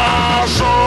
Brasil!